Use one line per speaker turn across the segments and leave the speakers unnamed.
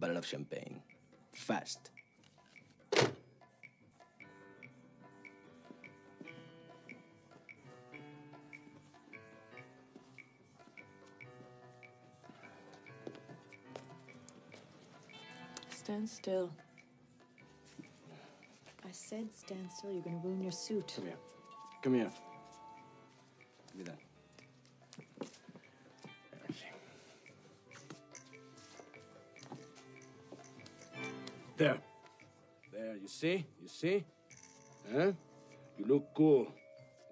bottle of champagne. Fast.
Stand still. I said stand still. You're going to ruin your suit.
Come here. Come here. There. There, you see? You see? Huh? You look cool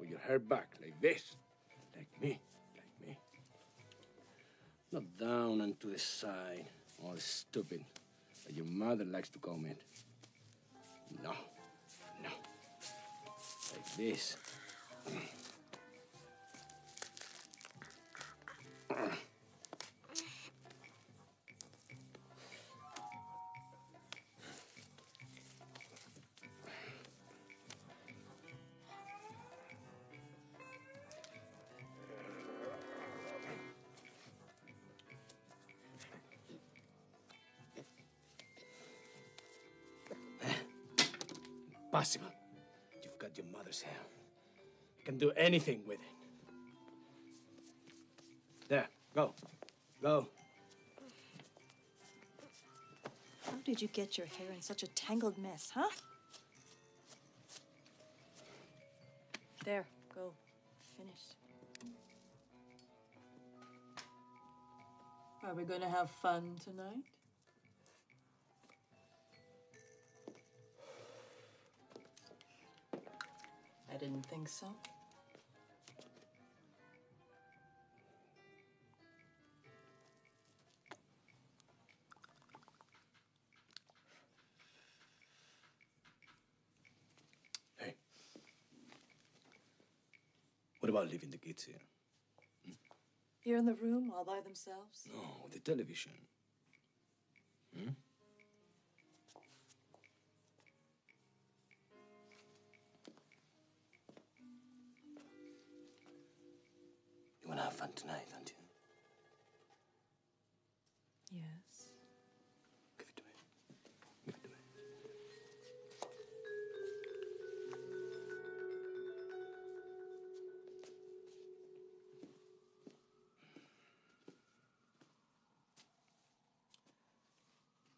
with your hair back like this. Like me. Like me. Not down and to the side. All stupid. Like your mother likes to comment. No. No. Like this. Impossible. You've got your mother's hair. You can do anything with it. There, go. Go.
How did you get your hair in such a tangled mess, huh? There, go. Finished. Are we going to have fun tonight? I didn't think so.
Hey. What about leaving the kids here?
Here in the room, all by themselves?
No, the television. Hmm? To have fun tonight, don't you?
Yes.
Give it to me. Give it to me.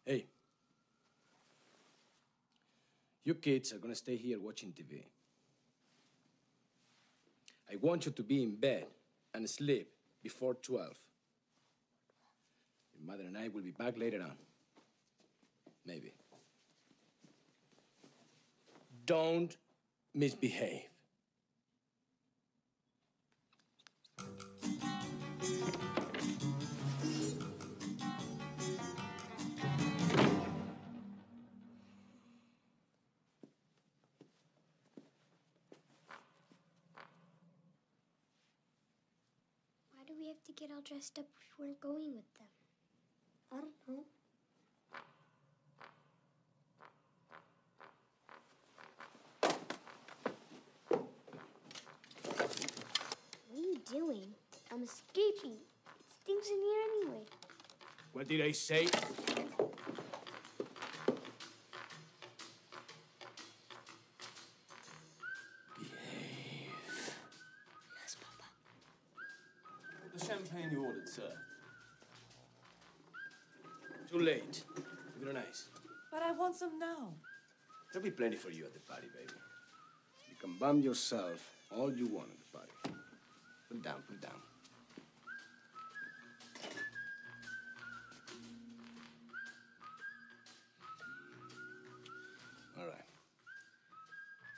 Hey. You kids are gonna stay here watching TV. I want you to be in bed and sleep before 12. Your mother and I will be back later on. Maybe. Don't misbehave.
Why have to get all dressed up if we're going with them? I don't know. What are you doing? I'm escaping. It stinks in here anyway.
What did I say?
The you ordered, sir.
Too late. Give it nice.
But I want some now.
There'll be plenty for you at the party, baby. You can bum yourself all you want at the party. Put it down, put it down. All right.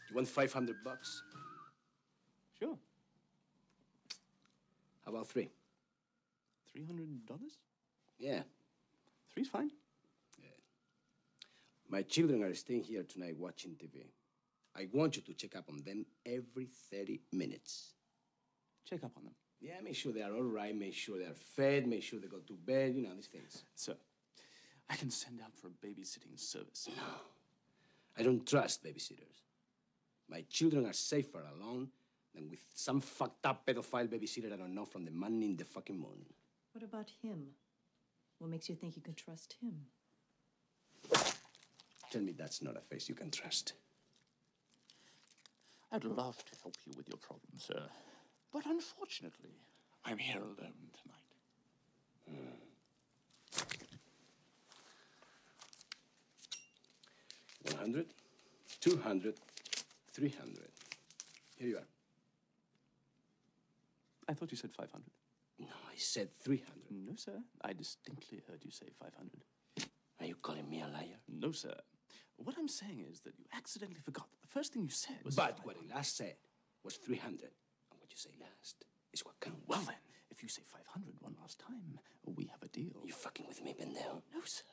You want 500 bucks?
Sure.
How about three?
$300?
Yeah.
Three's fine. Yeah.
My children are staying here tonight watching TV. I want you to check up on them every 30 minutes.
Check up on them.
Yeah, make sure they are all right, make sure they are fed, make sure they go to bed, you know, these things.
Sir, I can send out for a babysitting service. No.
I don't trust babysitters. My children are safer alone than with some fucked up pedophile babysitter I don't know from the man in the fucking moon.
What about him? What makes you think you can trust him?
Tell me that's not a face you can trust.
I'd love to help you with your problem, sir. But unfortunately, I'm here alone tonight.
One hundred, two hundred, three hundred. Here you are.
I thought you said 500.
No, I said 300.
No, sir. I distinctly heard you say 500.
Are you calling me a liar?
No, sir. What I'm saying is that you accidentally forgot that the first thing you said was.
But
500.
what I last said was 300. And what you say last is what counts.
Well, then, if you say 500 one last time, we have a deal.
You fucking with me, pendejo?
No, sir.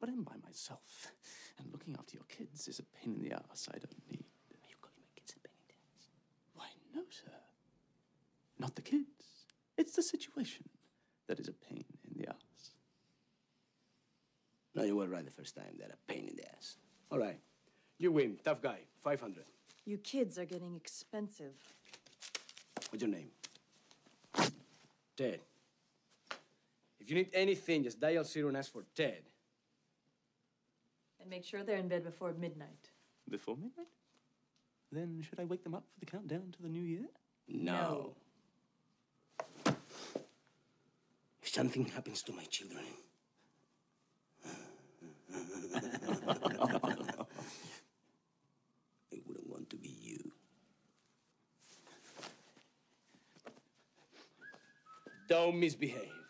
But I'm by myself, and looking after your kids is a pain in the ass I don't need.
Are you calling my kids a pain in the ass?
Why, no, sir. Not the kids. It's the situation that is a pain in the ass.
No, you were right the first time. They're a pain in the ass. All right. You win. Tough guy. 500.
You kids are getting expensive.
What's your name? Ted. If you need anything, just dial zero and ask for Ted.
And make sure they're in bed before midnight.
Before midnight? Then should I wake them up for the countdown to the new year?
No. If something happens to my children, I wouldn't want to be you. Don't misbehave.